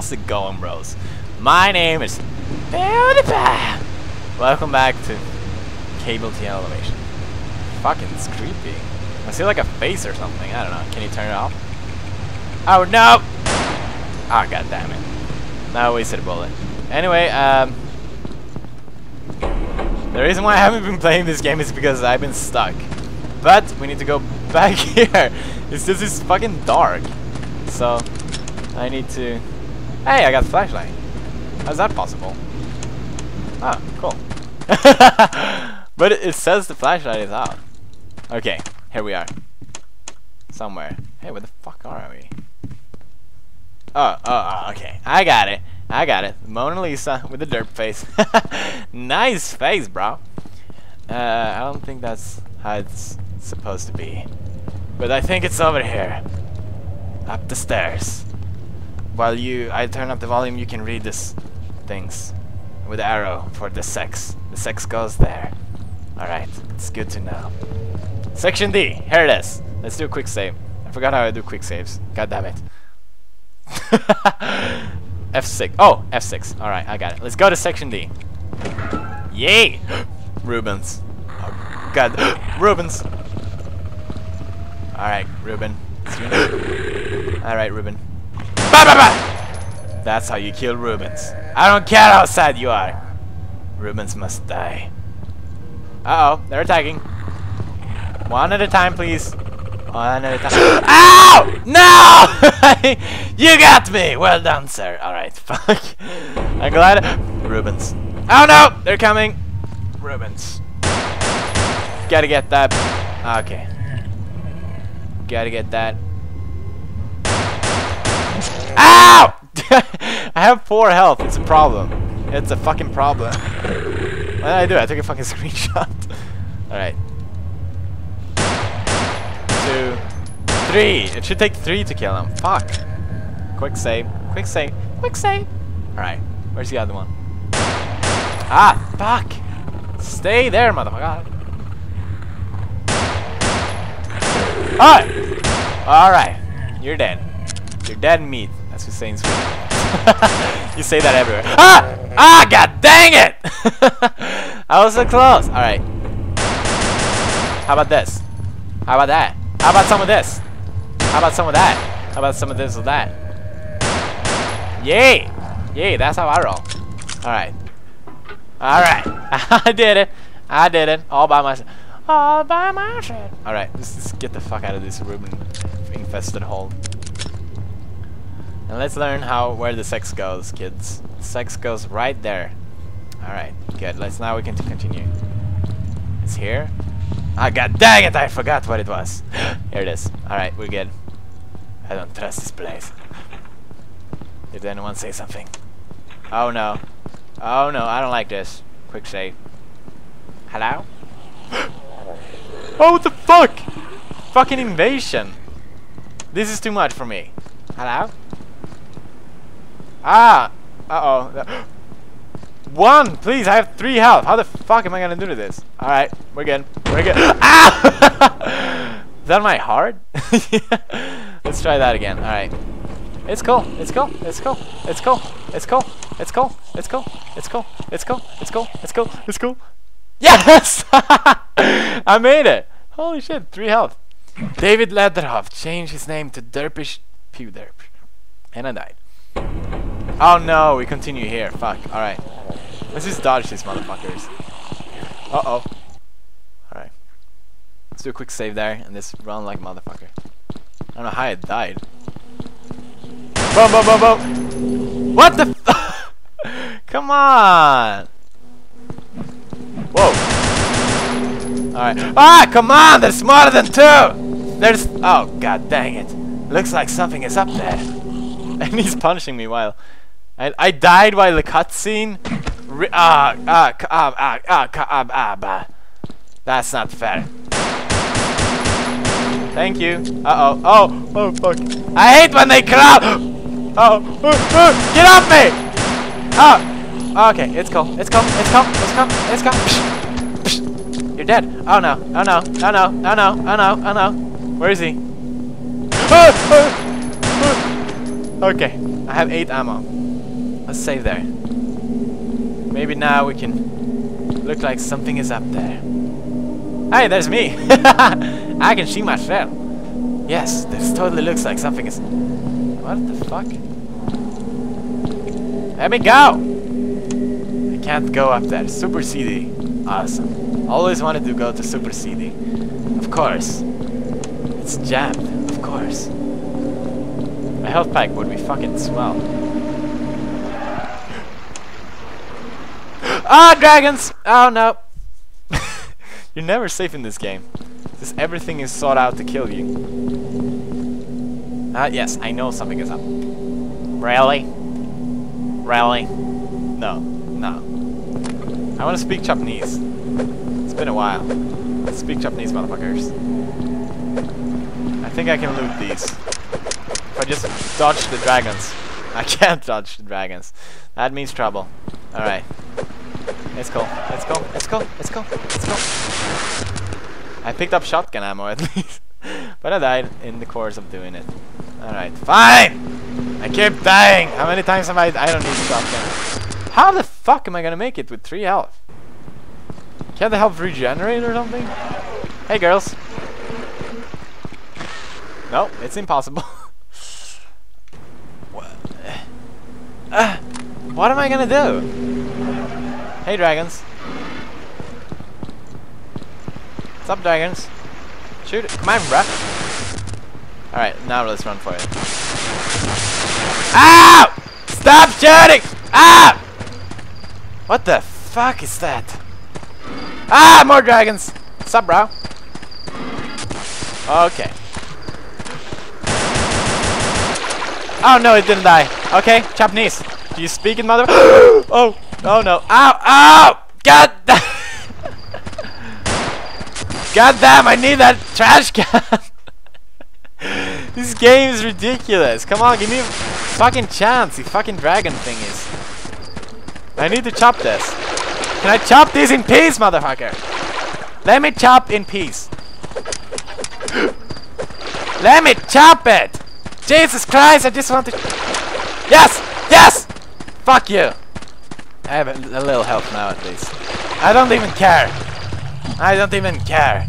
How's it going, bros? My name is PewDiePie. Welcome back to Cable T Elevation. Fucking it's creepy. I see like a face or something. I don't know. Can you turn it off? Oh no! Ah, oh, god damn it. Now I wasted a bullet. Anyway, um, the reason why I haven't been playing this game is because I've been stuck. But we need to go back here. It's just it's fucking dark. So I need to Hey, I got the flashlight. How's that possible? Ah, cool. but it, says the flashlight is out. Okay, here we are. Somewhere. Hey, where the fuck are we? Oh, oh, oh, okay. I got it. I got it. Mona Lisa with the derp face. nice face, bro. Uh, I don't think that's how it's supposed to be. But I think it's over here. Up the stairs. While you, I turn up the volume, you can read this things with arrow for the sex. The sex goes there. Alright, it's good to know. Section D, here it is. Let's do a quick save. I forgot how I do quick saves. God damn it. F6. Oh, F6. Alright, I got it. Let's go to section D. Yay! Rubens. Oh, God. Rubens. Alright, Ruben. Alright, Ruben. Bah, bah, bah! That's how you kill Rubens. I don't care how sad you are. Rubens must die. Uh-oh, they're attacking. One at a time, please. One at a time. Ow! No! you got me! Well done, sir. Alright, fuck. I'm glad. Rubens. Oh no! They're coming! Rubens. Gotta get that. Okay. Gotta get that. Ow! I have four health. It's a problem. It's a fucking problem. What did I do? I took a fucking screenshot. Alright two, three. It should take three to kill him. Fuck. Quick save. Quick save. Quick save. Alright. Where's the other one? Ah, fuck. Stay there, motherfucker. Alright. Alright. You're dead. You're dead meat. That's you say that everywhere. Ah! Ah, god dang it! I was so close. Alright. How about this? How about that? How about some of this? How about some of that? How about some of this or that? Yay! Yay, that's how I roll. Alright. Alright. I did it. I did it. All by myself. All by myself. Alright, let's just get the fuck out of this Ruben infested hole. And let's learn how where the sex goes, kids. sex goes right there. Alright, good. Let's now we can continue. It's here. Ah, god dang it, I forgot what it was. Here it is. Alright, we're good. I don't trust this place. Did anyone say something? Oh no. Oh no, I don't like this. Quick save. Hello? oh, what the fuck? Fucking invasion. This is too much for me. Hello? Ah! Uh-oh. One! Please, I have three health. How the fuck am I gonna do this? Alright, we're good. We're good. Ah! Is that my heart? Let's try that again. Alright. It's cool. It's cool. It's cool. It's cool. It's cool. It's cool. It's cool. It's cool. It's cool. It's cool. It's cool. It's cool. Yes! I made it! Holy shit, three health. David Lederhoff changed his name to Derpish Pewderp. And I died. Oh no, we continue here. Fuck. Alright. Let's just dodge these motherfuckers. Uh-oh. Alright. Let's do a quick save there and just run like a motherfucker. I don't know how I died. Boom, boom, boom, boom! What the f- Come on! Whoa. Alright. Ah, come on! There's smarter than two! There's... Oh, god dang it. Looks like something is up there. And he's punishing me while... I, I died while the cutscene. Ah, ah, ah, ah, ah, ah, ah, ah, That's not fair. Thank you. Uh oh. Oh, oh, fuck. I hate when they crowd. Oh, oh, oh, get off me! Oh, okay. It's cool. It's cool. It's cool. It's cool. It's cool. Psh, psh. You're dead. Oh no. Oh no. Oh no. Oh no. Oh no. Oh no. Where is he? Okay. I have 8 ammo. Let's save there. Maybe now we can look like something is up there. Hey, there's me! I can see myself. Yes, this totally looks like something is... What the fuck? Let me go! I can't go up there. Super CD. Awesome. Always wanted to go to Super CD. Of course. It's jammed. Of course. A health pack would be fucking swell. Ah, dragons! Oh no. You're never safe in this game. Because everything is sought out to kill you. Ah, uh, yes, I know something is up. Really? Really? No. No. I want to speak Japanese. It's been a while. Let's speak Japanese, motherfuckers. I think I can loot these. If I just dodge the dragons. I can't dodge the dragons. That means trouble. Alright. Let's go. Let's go. Let's go. Let's go. Let's go. I picked up shotgun ammo at least. but I died in the course of doing it. Alright. Fine! I keep dying! How many times have I... I don't need shotgun. How the fuck am I gonna make it with 3 health? Can't the health regenerate or something? Hey girls! No, it's impossible. what? Uh, what am I gonna do? Hey, dragons. What's up, dragons? Shoot it. Come on, bruh. Alright, now let's run for it. Ow! Stop shooting! Ah! What the fuck is that? Ah, more dragons! What's up, bro? Okay. Oh no, it didn't die. Okay, Japanese. Do you speak in mother? oh! Oh no. Ow! Ow! God damn! God damn, I need that trash can! this game is ridiculous. Come on, give me a fucking chance, you fucking dragon thingies. I need to chop this. Can I chop this in peace, motherfucker? Let me chop in peace. Let me chop it! Jesus Christ, I just want to... Yes! Yes! Fuck you! I have a, little health now at least. I don't even care. I don't even care.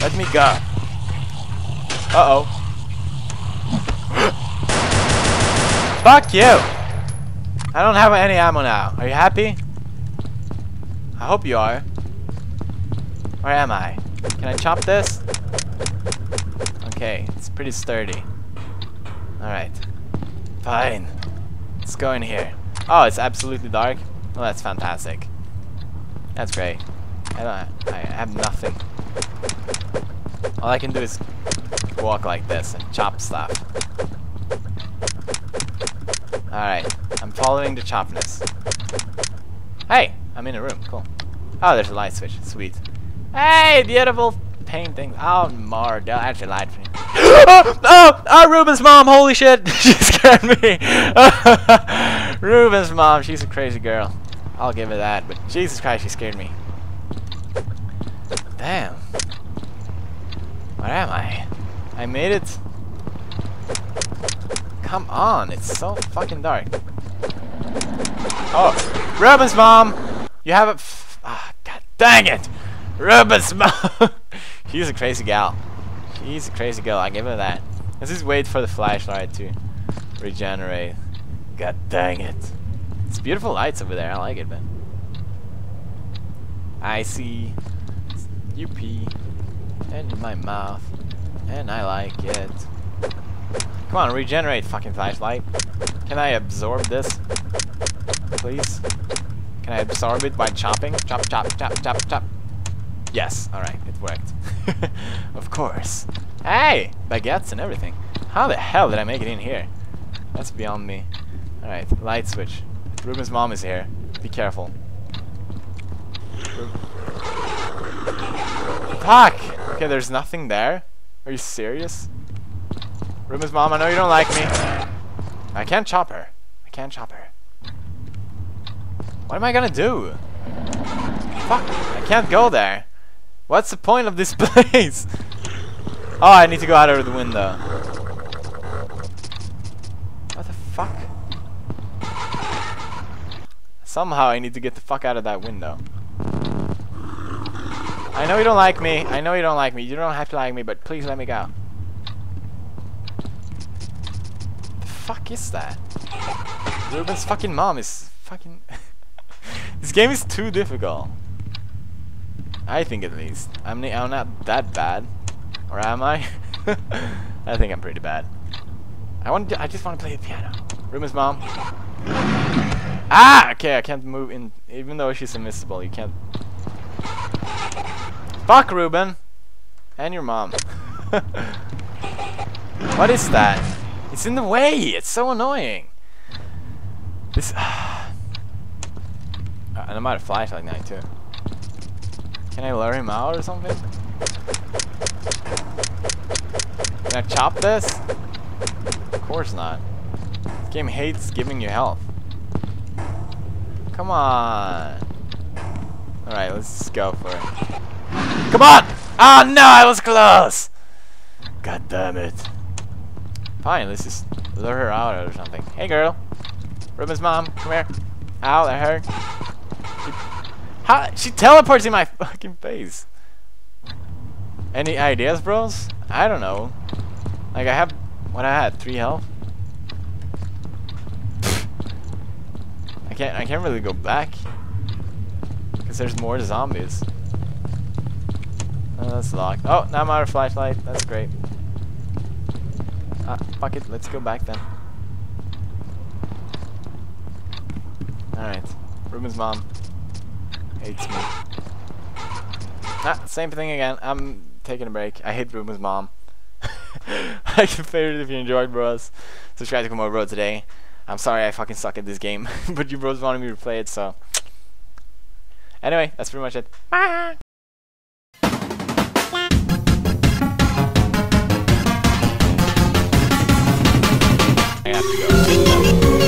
Let me go. Uh-oh. Fuck you! I don't have any ammo now. Are you happy? I hope you are. Where am I? Can I chop this? Okay, it's pretty sturdy. Alright. Fine. Let's go in here. Oh, it's absolutely dark. Well, that's fantastic. That's great. I, I have nothing. All I can do is walk like this and chop stuff. Alright, I'm following the chopness. Hey! I'm in a room, cool. Oh, there's a light switch, sweet. Hey, beautiful painting. Oh, they actually lied for me. oh, oh, oh, Ruben's mom, holy shit! she scared me! Ruben's mom, she's a crazy girl. I'll give it that, but Jesus Christ, she scared me. Damn. Where am I? I made it. Come on, it's so fucking dark. Oh, Ruben's mom! You have a. Ah, god dang it! Ruben's mom! She's a crazy gal. She's a crazy girl, I give her that. Let's just wait for the flashlight to regenerate. God dang it. Beautiful lights over there. I like it, man. I see UP in my mouth, and I like it. Come on, regenerate, fucking flashlight. Can I absorb this? Please? Can I absorb it by chopping? Chop, chop, chop, chop, chop. Yes, alright, it worked. of course. Hey! Baguettes and everything. How the hell did I make it in here? That's beyond me. Alright, light switch. Ruben's mom is here. Be careful. Fuck! Okay, there's nothing there. Are you serious? Ruben's mom, I know you don't like me. I can't chop her. I can't chop her. What am I gonna do? Fuck! I can't go there. What's the point of this place? oh, I need to go out of the window. What the fuck? Somehow I need to get the fuck out of that window. I know you don't like me. I know you don't like me. You don't have to like me, but please let me go. The fuck is that? Ruben's fucking mom is fucking... this game is too difficult. I think at least. I'm, I'm not that bad. Or am I? I think I'm pretty bad. I want I just want to play the piano. Ruben's mom. Ah! Okay, I can't move in. Even though she's invisible, you can't. Fuck, Ruben! And your mom. what is that? It's in the way! It's so annoying! This. uh, and I'm out of flashlight now, too. Can I lure him out or something? Can I chop this? Of course not. This game hates giving you health. Come on. Alright, let's just go for it. Come on! Oh no, I was close! God damn it. Fine, let's just lure her out or something. Hey girl. Ruben's mom, come here. Ow, that hurt. She, how, she teleports in my fucking face. Any ideas, bros? I don't know. Like, I have, what I had, three health? I can't, I can't really go back. Because there's more zombies. Oh, that's locked. Oh, now I'm out of flashlight. That's great. Ah, fuck it. Let's go back then. Alright. Ruben's mom hates me. Ah, same thing again. I'm taking a break. I hate Ruben's mom. like and favorite if you enjoyed, bros. Subscribe to Komodo Bro today. I'm sorry I fucking suck at this game, but you bros wanted me to play it, so. Anyway, that's pretty much it. Bye!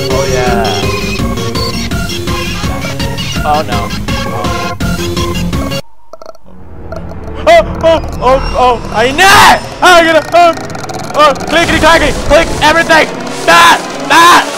Oh yeah. Oh no. Oh, oh, oh, oh, I know! I'm gonna, oh, oh, clickety clackety, click everything! Ah, ah!